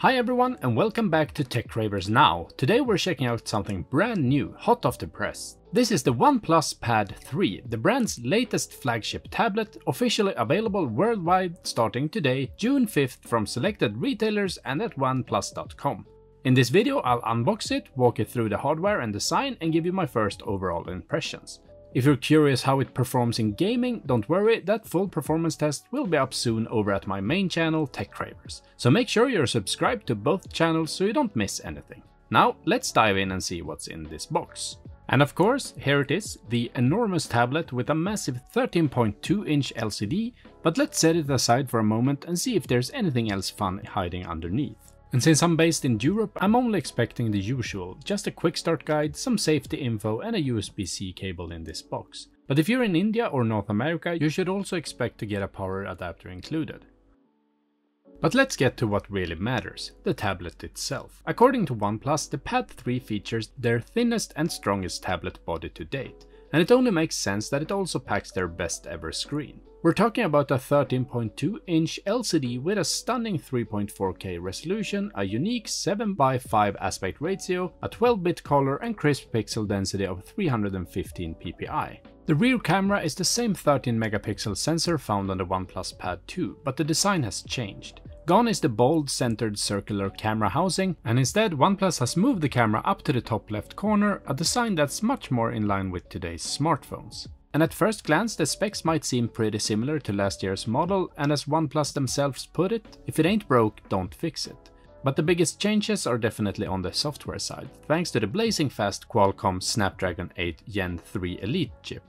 Hi everyone and welcome back to TechCravers Now. Today we're checking out something brand new, hot off the press. This is the OnePlus Pad 3, the brand's latest flagship tablet, officially available worldwide starting today, June 5th from selected retailers and at oneplus.com. In this video I'll unbox it, walk you through the hardware and design and give you my first overall impressions. If you're curious how it performs in gaming, don't worry, that full performance test will be up soon over at my main channel TechCravers. So make sure you're subscribed to both channels so you don't miss anything. Now let's dive in and see what's in this box. And of course, here it is, the enormous tablet with a massive 13.2 inch LCD, but let's set it aside for a moment and see if there's anything else fun hiding underneath. And since I'm based in Europe, I'm only expecting the usual, just a quick start guide, some safety info and a USB-C cable in this box. But if you're in India or North America, you should also expect to get a power adapter included. But let's get to what really matters, the tablet itself. According to OnePlus, the Pad 3 features their thinnest and strongest tablet body to date, and it only makes sense that it also packs their best ever screen. We're talking about a 13.2 inch LCD with a stunning 3.4K resolution, a unique 7x5 aspect ratio, a 12-bit color and crisp pixel density of 315 ppi. The rear camera is the same 13 megapixel sensor found on the OnePlus Pad 2, but the design has changed. Gone is the bold centered circular camera housing, and instead OnePlus has moved the camera up to the top left corner, a design that's much more in line with today's smartphones. And at first glance the specs might seem pretty similar to last year's model and as OnePlus themselves put it, if it ain't broke, don't fix it. But the biggest changes are definitely on the software side, thanks to the blazing fast Qualcomm Snapdragon 8 Gen 3 Elite chip.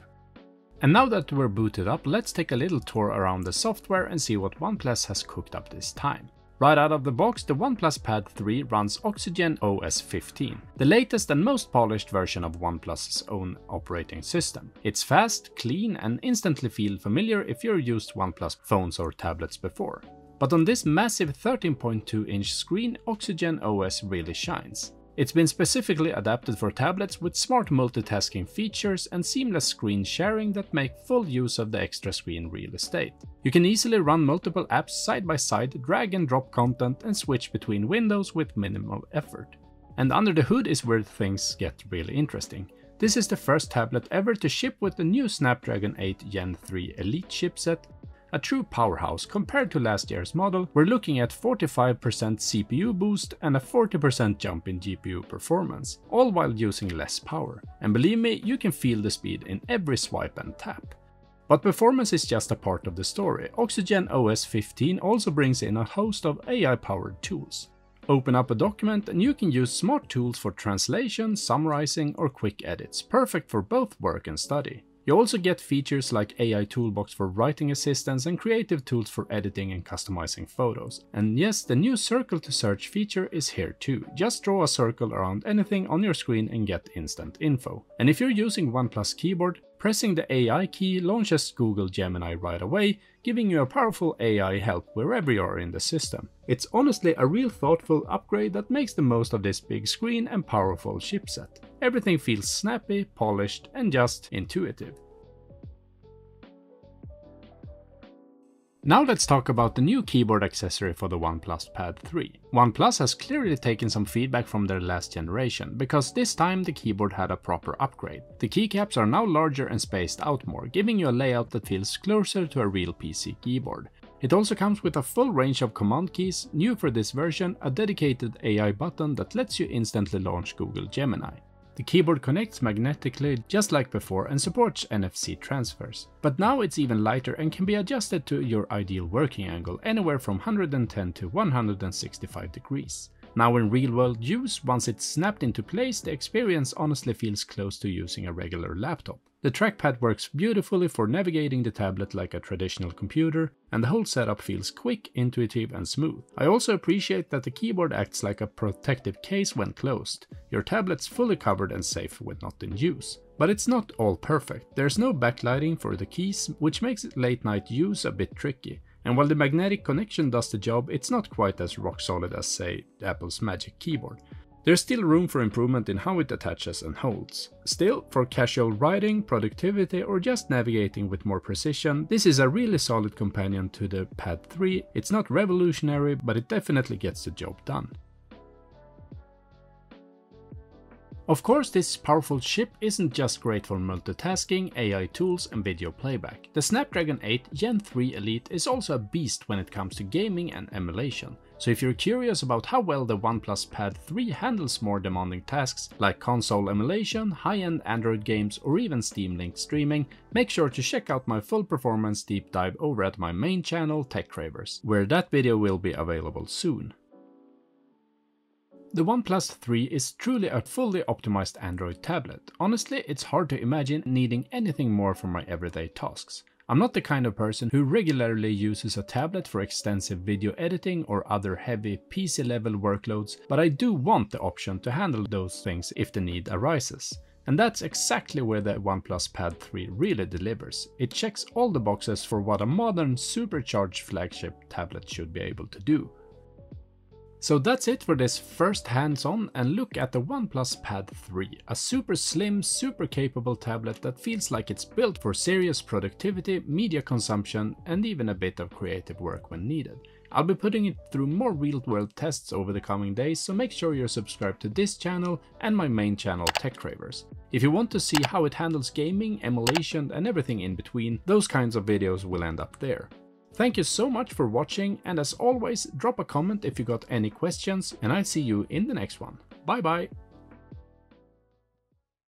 And now that we're booted up, let's take a little tour around the software and see what OnePlus has cooked up this time. Right out of the box, the OnePlus Pad 3 runs Oxygen OS 15, the latest and most polished version of OnePlus's own operating system. It's fast, clean, and instantly feel familiar if you've used OnePlus phones or tablets before. But on this massive 13.2 inch screen, Oxygen OS really shines. It's been specifically adapted for tablets with smart multitasking features and seamless screen sharing that make full use of the extra screen real estate. You can easily run multiple apps side by side, drag and drop content and switch between windows with minimal effort. And under the hood is where things get really interesting. This is the first tablet ever to ship with the new Snapdragon 8 Gen 3 Elite chipset a true powerhouse compared to last year's model, we're looking at 45% CPU boost and a 40% jump in GPU performance, all while using less power. And believe me, you can feel the speed in every swipe and tap. But performance is just a part of the story. Oxygen OS 15 also brings in a host of AI-powered tools. Open up a document and you can use smart tools for translation, summarizing or quick edits, perfect for both work and study. You also get features like AI Toolbox for writing assistance and creative tools for editing and customizing photos. And yes, the new circle to search feature is here too. Just draw a circle around anything on your screen and get instant info. And if you're using OnePlus keyboard, pressing the AI key launches Google Gemini right away, giving you a powerful AI help wherever you are in the system. It's honestly a real thoughtful upgrade that makes the most of this big screen and powerful chipset. Everything feels snappy, polished and just intuitive. Now let's talk about the new keyboard accessory for the OnePlus Pad 3. OnePlus has clearly taken some feedback from their last generation, because this time the keyboard had a proper upgrade. The keycaps are now larger and spaced out more, giving you a layout that feels closer to a real PC keyboard. It also comes with a full range of command keys, new for this version, a dedicated AI button that lets you instantly launch Google Gemini. The keyboard connects magnetically just like before and supports NFC transfers. But now it's even lighter and can be adjusted to your ideal working angle anywhere from 110 to 165 degrees. Now in real world use, once it's snapped into place, the experience honestly feels close to using a regular laptop. The trackpad works beautifully for navigating the tablet like a traditional computer, and the whole setup feels quick, intuitive and smooth. I also appreciate that the keyboard acts like a protective case when closed. Your tablet's fully covered and safe when not in use. But it's not all perfect. There's no backlighting for the keys, which makes late night use a bit tricky. And while the magnetic connection does the job, it's not quite as rock solid as say Apple's Magic Keyboard. There's still room for improvement in how it attaches and holds. Still, for casual writing, productivity or just navigating with more precision, this is a really solid companion to the Pad 3. It's not revolutionary, but it definitely gets the job done. Of course, this powerful chip isn't just great for multitasking, AI tools and video playback. The Snapdragon 8 Gen 3 Elite is also a beast when it comes to gaming and emulation. So if you're curious about how well the OnePlus Pad 3 handles more demanding tasks like console emulation, high-end Android games or even Steam Link streaming, make sure to check out my full performance deep dive over at my main channel TechCravers, where that video will be available soon. The OnePlus 3 is truly a fully optimized Android tablet. Honestly, it's hard to imagine needing anything more for my everyday tasks. I'm not the kind of person who regularly uses a tablet for extensive video editing or other heavy PC level workloads, but I do want the option to handle those things if the need arises. And that's exactly where the OnePlus Pad 3 really delivers. It checks all the boxes for what a modern supercharged flagship tablet should be able to do. So that's it for this first hands-on and look at the OnePlus Pad 3, a super slim, super capable tablet that feels like it's built for serious productivity, media consumption and even a bit of creative work when needed. I'll be putting it through more real-world tests over the coming days, so make sure you're subscribed to this channel and my main channel TechCravers. If you want to see how it handles gaming, emulation and everything in between, those kinds of videos will end up there. Thank you so much for watching and as always drop a comment if you got any questions and I'll see you in the next one. Bye bye!